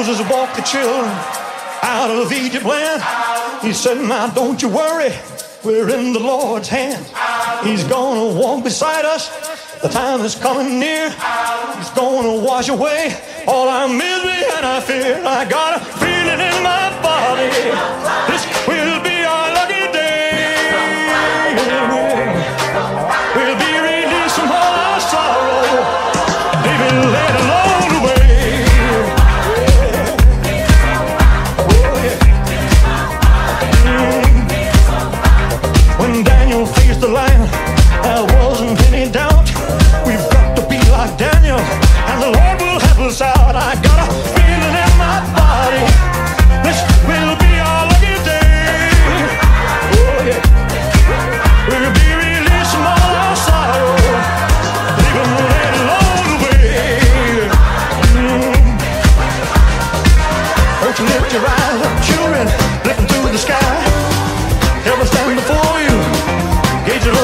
Moses walked the children out of Egypt land. He said, Now don't you worry, we're in the Lord's hand. He's gonna walk beside us. The time is coming near. He's gonna wash away all our misery and our fear. I got a feeling in my body. This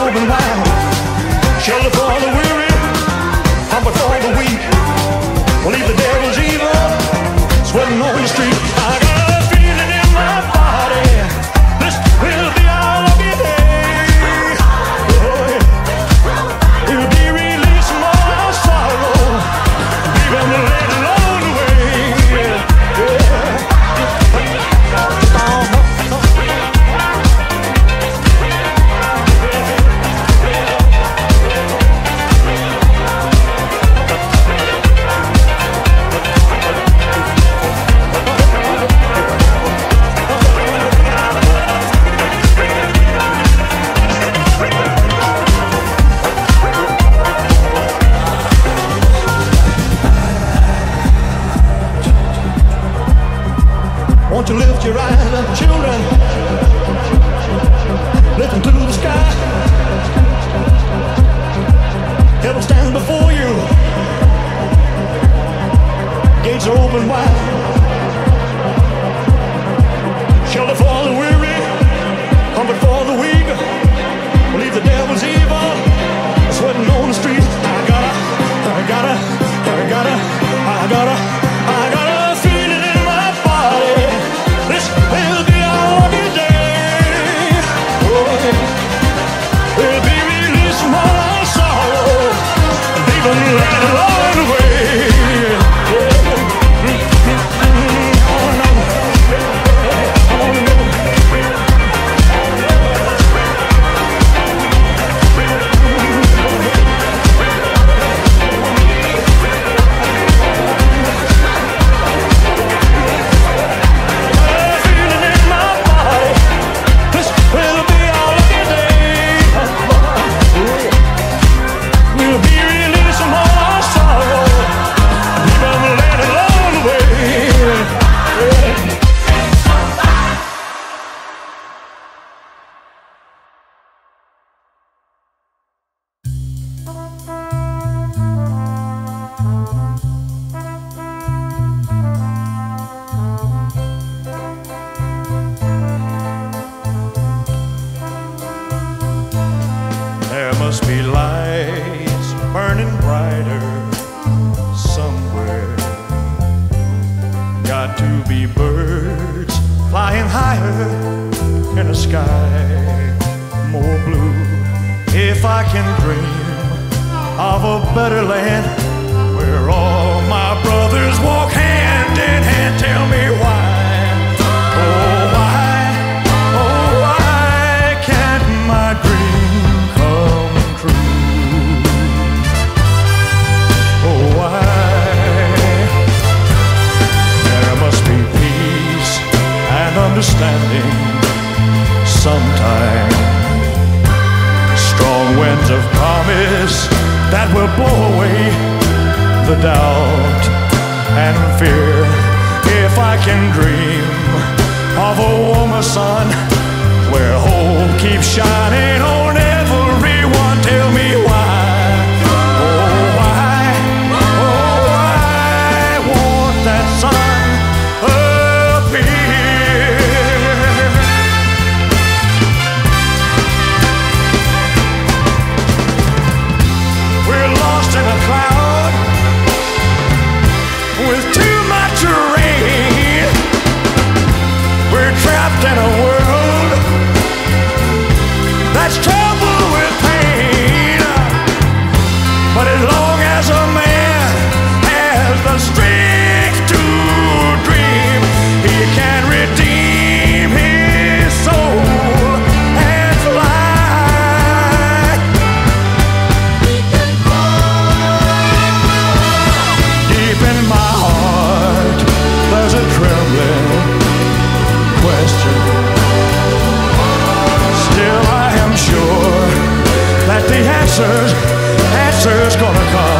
open wide. Shelter for the wind. Won't you lift your eyes up, children? Lift them to the sky. Heaven stands before you. got to be birds flying higher in a sky more blue. If I can dream of a better land. winds of promise that will blow away the doubt and fear. If I can dream of a warmer sun where hope keeps shining. in a world answers, answers gonna come.